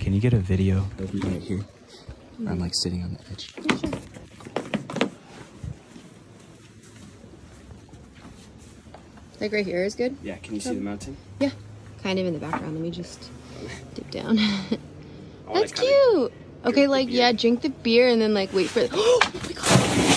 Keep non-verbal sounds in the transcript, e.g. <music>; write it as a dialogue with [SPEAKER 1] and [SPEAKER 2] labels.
[SPEAKER 1] Can you get a video of me right here? Where I'm like sitting on the edge.
[SPEAKER 2] Like right here is good?
[SPEAKER 1] Yeah, can you see the mountain?
[SPEAKER 2] Yeah. Kind of in the background. Let me just dip down.
[SPEAKER 1] Oh, <laughs>
[SPEAKER 2] That's cute. Okay, like yeah, drink the beer and then like wait for. <gasps> Oh my god!